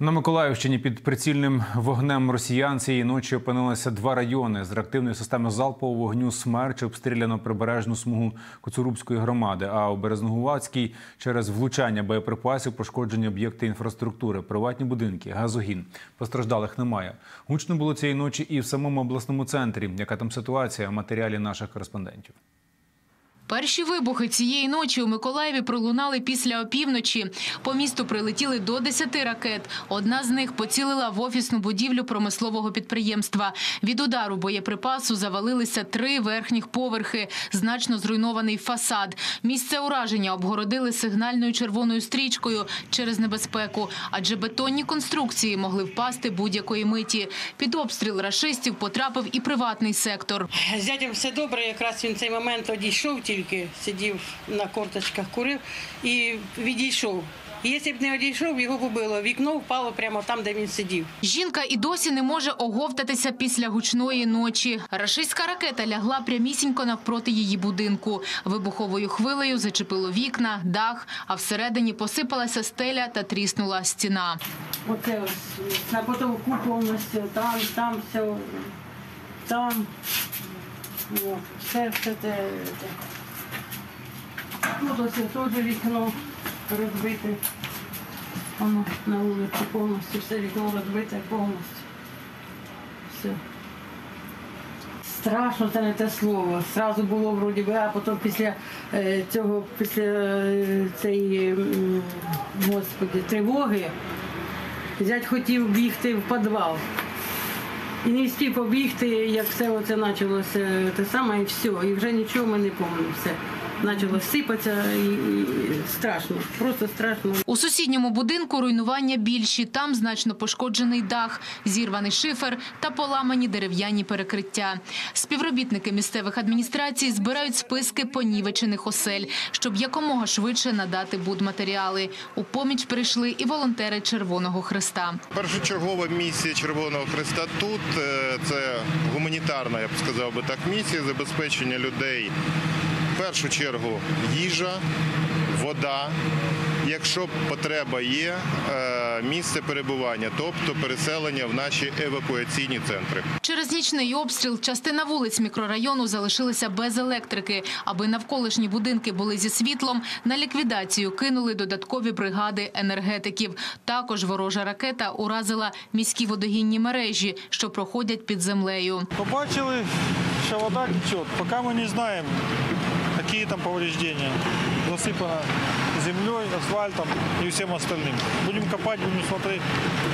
На Миколаївщині під прицільним вогнем росіян цієї ночі опинилися два райони з реактивної системи залпового вогню «Смерч» обстріляно прибережну смугу Коцурубської громади. А у Березногувацькій через влучання боєприпасів пошкоджені об'єкти інфраструктури, приватні будинки, газогін. Постраждалих немає. Гучно було цієї ночі і в самому обласному центрі. Яка там ситуація? Матеріалі наших кореспондентів. Перші вибухи цієї ночі у Миколаєві пролунали після опівночі. По місту прилетіли до 10 ракет. Одна з них поцілила в офісну будівлю промислового підприємства. Від удару боєприпасу завалилися три верхніх поверхи, значно зруйнований фасад. Місце ураження обгородили сигнальною червоною стрічкою через небезпеку, адже бетонні конструкції могли впасти будь-якої миті. Під обстріл рашистів потрапив і приватний сектор. З дядям все добре, якраз він цей момент одійшов, тільки сидів на корточках, курив і відійшов. І якщо б не одійшов, його побило. Вікно впало прямо там, де він сидів. Жінка і досі не може оговтатися після гучної ночі. Рашистська ракета лягла прямісінько навпроти її будинку. Вибуховою хвилею зачепило вікна, дах, а всередині посипалася стеля та тріснула стіна. Оце ось на потолку повністю, там, там, все, там. О, все, все те. Тут ось теж вікно розбите. Воно на вулиці повністю, все вікно розбите повністю. Все. Страшно це не те слово. Сразу було вроді би, а потім після е, цього, після е, цієї господи, тривоги, зять хотів бігти в підвал. І не встиг побігти, як все це почалося те саме, і все. І вже нічого ми не пам'ятаємо. Все. Почало сипатися і, і страшно, просто страшно. У сусідньому будинку руйнування більші. Там значно пошкоджений дах, зірваний шифер та поламані дерев'яні перекриття. Співробітники місцевих адміністрацій збирають списки понівечених осель, щоб якомога швидше надати будматеріали. У поміч прийшли і волонтери Червоного Христа. Першочергова місія Червоного Христа тут це гуманітарна, я б сказав би так, місія забезпечення людей. В першу чергу їжа, вода. Якщо потреба є, е, місце перебування, тобто переселення в наші евакуаційні центри. Через нічний обстріл частина вулиць мікрорайону залишилися без електрики. Аби навколишні будинки були зі світлом, на ліквідацію кинули додаткові бригади енергетиків. Також ворожа ракета уразила міські водогінні мережі, що проходять під землею. Побачили, що вода течет. Поки ми не знаємо, які там повреждения. Засыпано землею, асфальтом і всім остальним. Будемо копати, будемо смотреть.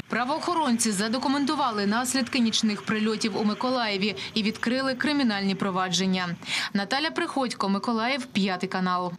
Правоохоронці задокументували наслідки нічних прильотів у Миколаєві і відкрили кримінальні провадження. Наталя Приходько, Миколаїв, п'ятий канал.